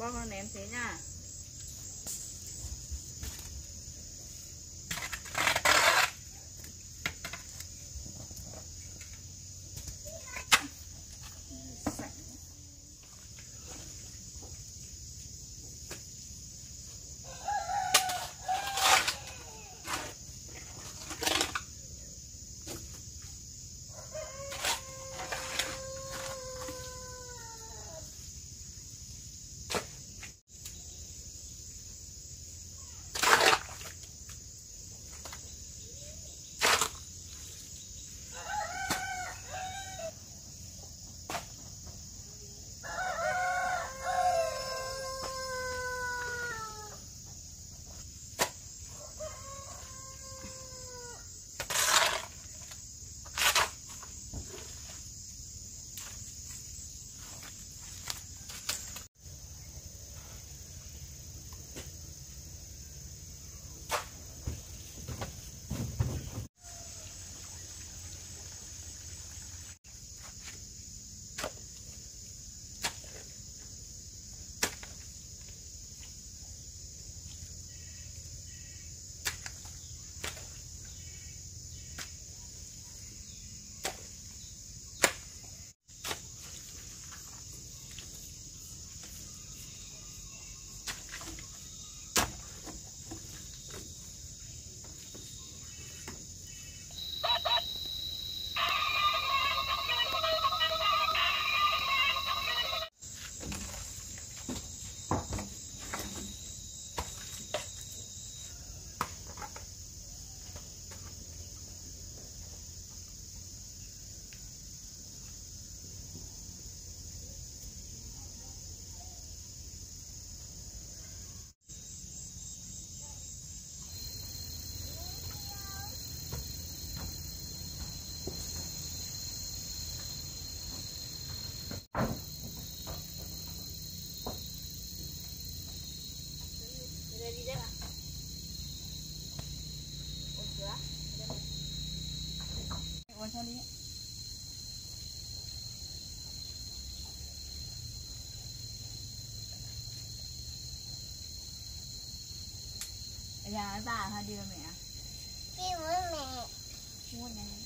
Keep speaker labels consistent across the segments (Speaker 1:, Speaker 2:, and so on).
Speaker 1: bó con ném thế nha. Ủa sao đi Ở nhà với bà hay đi với mẹ?
Speaker 2: đi với mẹ
Speaker 1: Mua này Dạ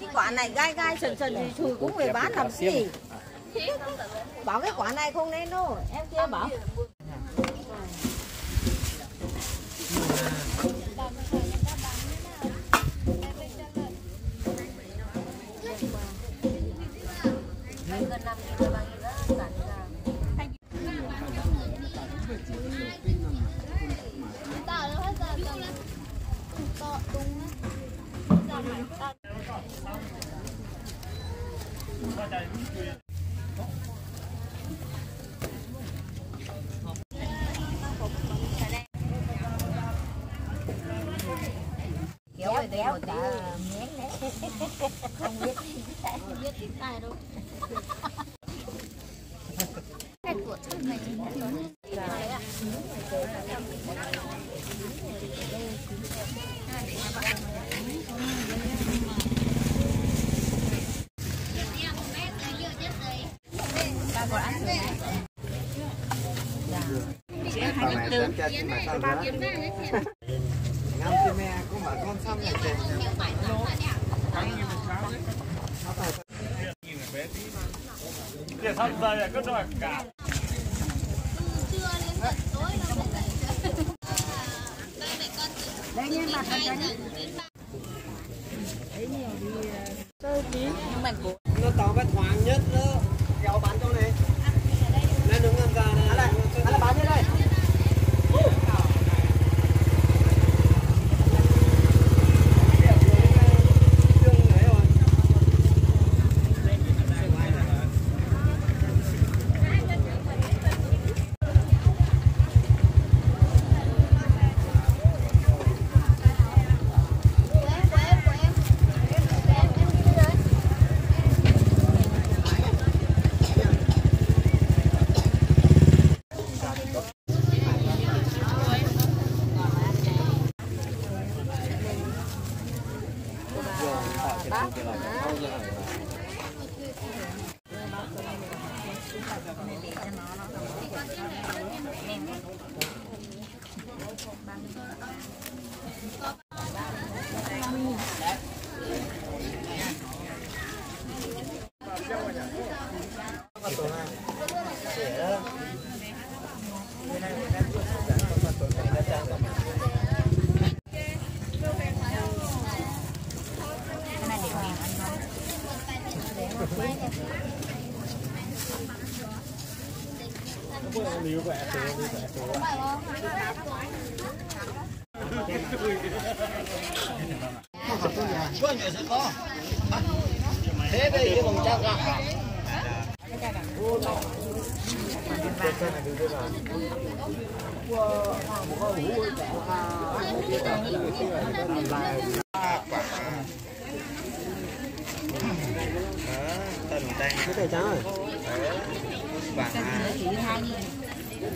Speaker 3: cái quả này gai gai, sần sần thì chùi cũng phải bán làm gì? Bảo cái quả này không nên đâu em kia bảo kéo về đây một tí miếng đấy không biết
Speaker 2: không biết tiếng ai đâu cái của thân này
Speaker 1: Bà mẹ xem cho chị mà sao nữa Ngâm cho mẹ cũng mà con xong này chị
Speaker 4: Để thăm đây là cứ đòi cả
Speaker 3: đấy nhưng mà phải cho
Speaker 1: Nó Thế đây cái bông trao gạo Cái tay trắng rồi Vàng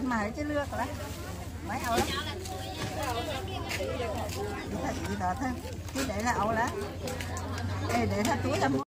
Speaker 3: chuyện cắt chuyện mà chứ lưa rồi đấy mấy ấu lắm thật gì đó thôi để là ấu lá để để ra túi là mua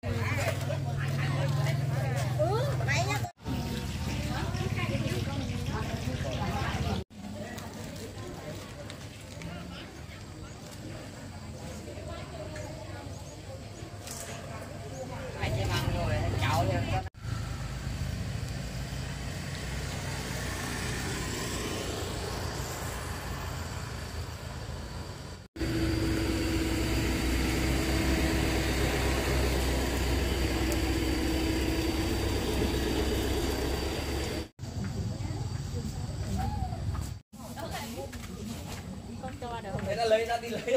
Speaker 5: Like,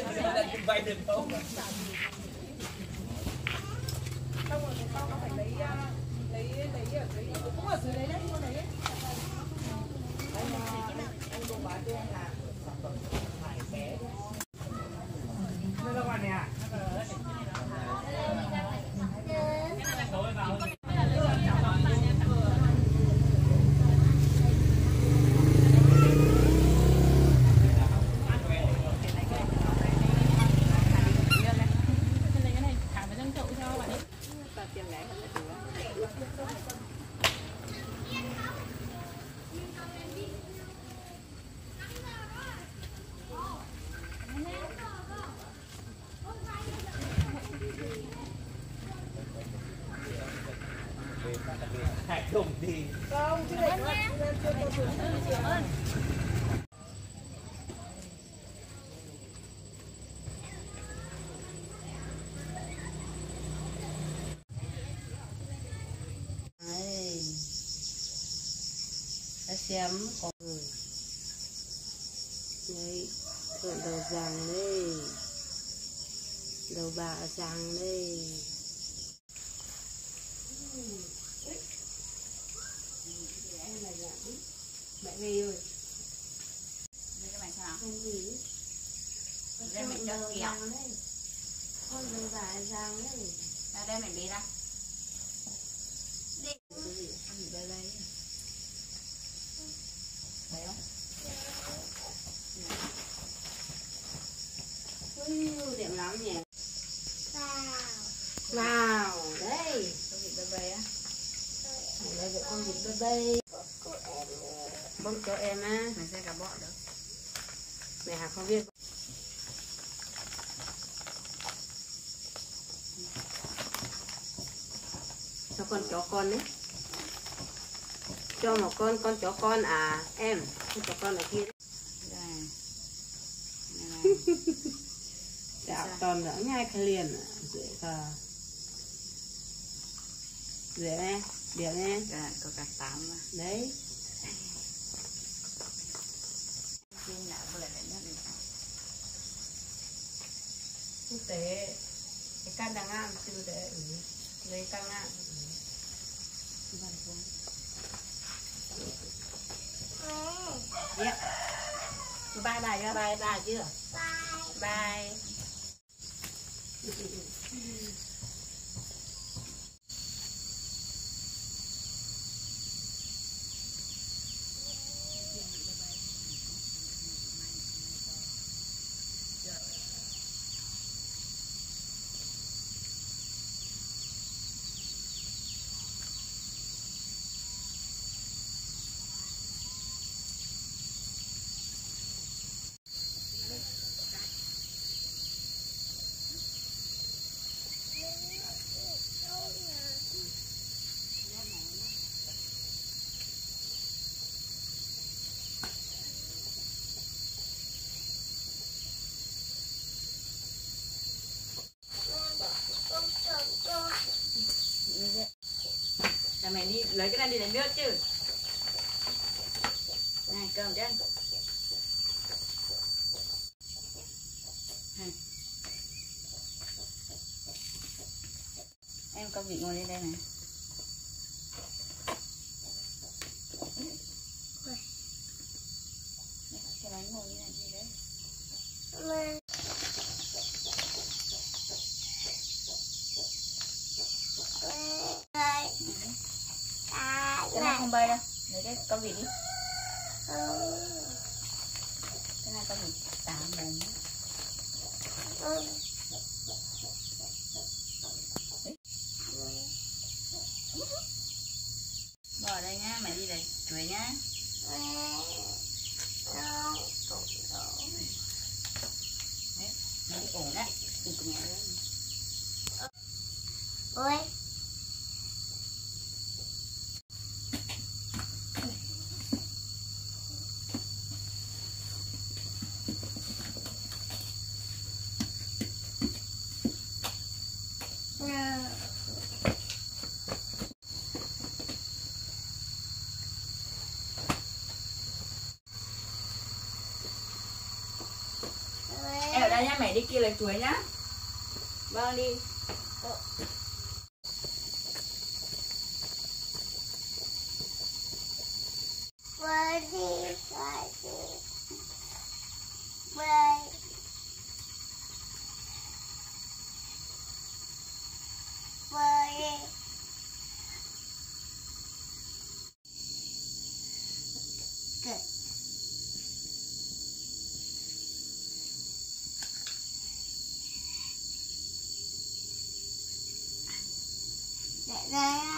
Speaker 5: Xem có người. Đấy, thượng đầu vàng đây. Đầu bạc vàng đây. Mẹ về rồi. Không gì.
Speaker 1: Đây mình cho kẹo.
Speaker 5: Con đầu bạc vàng đây.
Speaker 1: Ra đây mình đi ra.
Speaker 5: Cái gì? Cái gì đây đây?
Speaker 1: Thấy không?
Speaker 5: Ui, đẹp lắm nhỉ.
Speaker 2: Vào.
Speaker 5: Vào, đây.
Speaker 1: Cái gì bê bê á.
Speaker 5: Đây là con vịt bê bê. Bông cho em á.
Speaker 1: Mình sẽ cả bỏ được.
Speaker 5: Không biết. Cho con chó con đấy. Cho một con con chó con à em. Con chó con ở kia đấy. Dạ, toàn đã nhai cái liền. Dễ cả. Dễ nè. Đẹp nè.
Speaker 1: Có cả tám.
Speaker 5: Đấy. Tế. Cái đang ăn. Chứ để ừ. Lấy căn ăn. Dạ. Bye bye chưa? Bye bye chưa?
Speaker 2: Bye.
Speaker 5: Bye.
Speaker 2: Con chồng cho.
Speaker 1: Là mày đi lấy cái này đi lấy nước chứ. Này, cầm cho anh. Em cầm vị ngồi lên đây này. Cái bánh ngồi như này gì đấy.
Speaker 2: Mẹ. Mẹ. À,
Speaker 1: Cái này
Speaker 2: mẹ.
Speaker 1: không bay đâu. Lấy cái con vịt đi.
Speaker 2: Ờ, Không.
Speaker 1: Cái này con vịt tám bốn.
Speaker 2: Không.
Speaker 1: Bỏ ở đây nhá, mày đi đây. Chuối nhá.
Speaker 2: Mẹ. Không.
Speaker 1: Mày đi ổn đấy. Đừng có nhẹ lên.
Speaker 2: Ôi. Nè.
Speaker 1: Em ở đây đây nha mẹ đi kia lấy chuối nhá. Vâng đi.
Speaker 2: Ờ. Để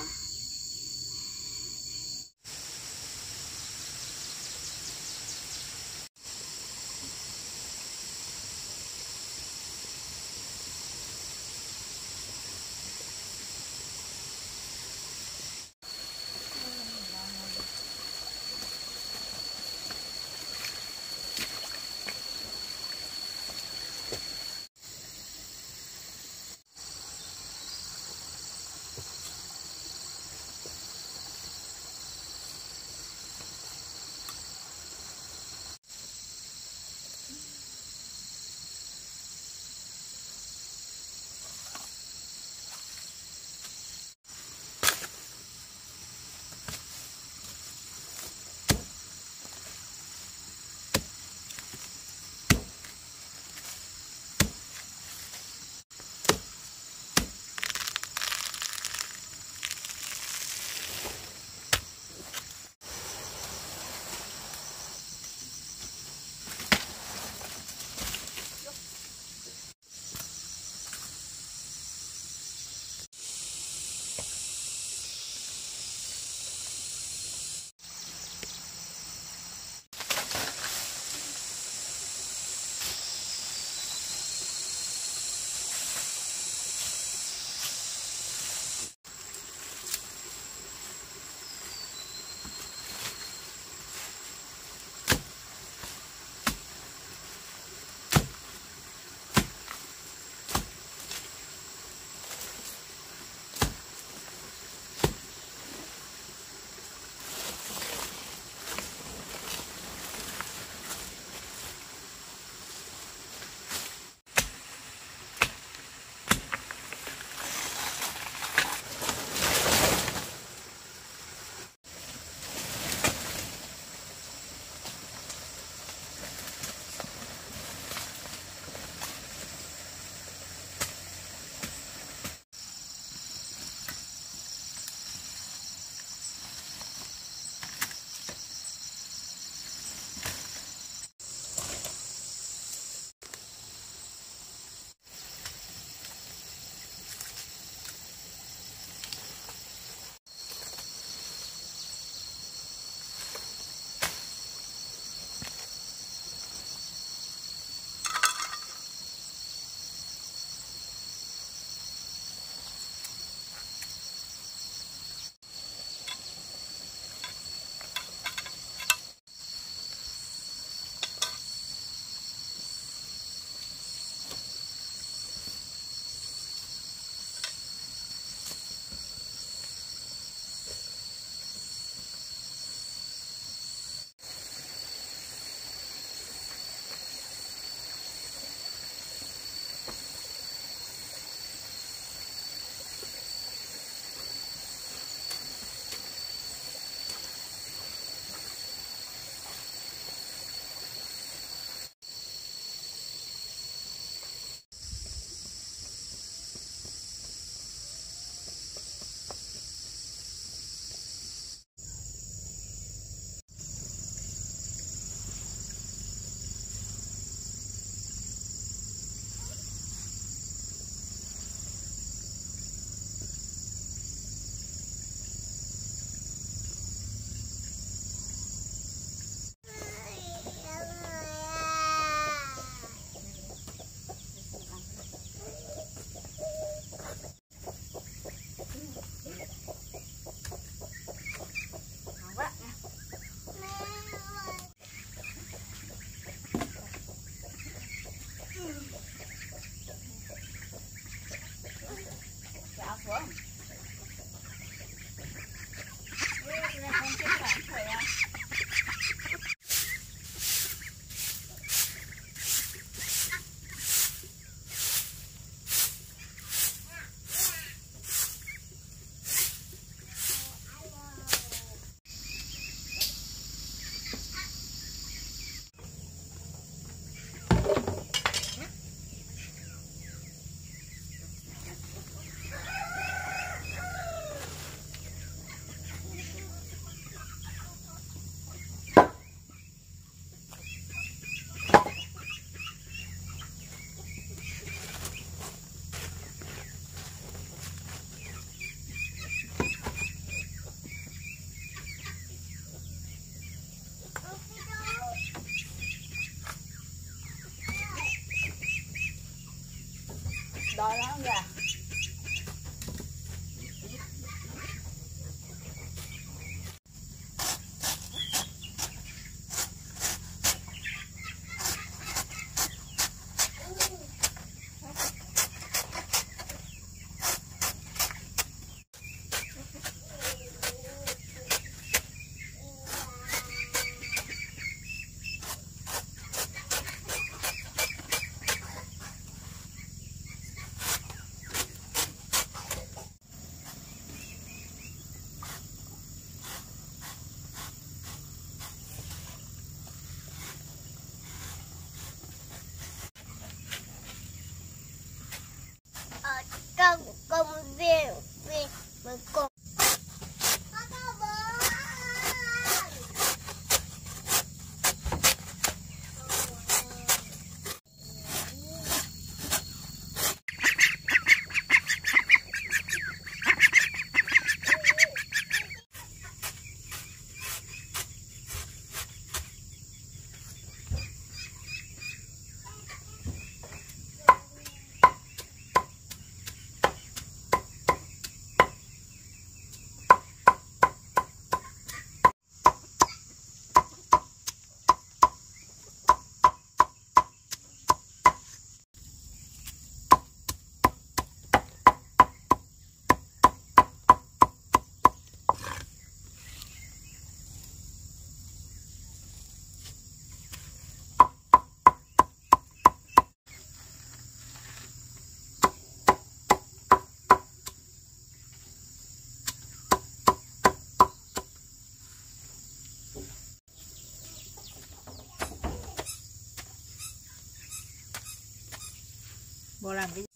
Speaker 1: Bộ làm cái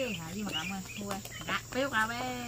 Speaker 1: chứ hả gì mà cảm ơn. Thua. Đã biết ra bé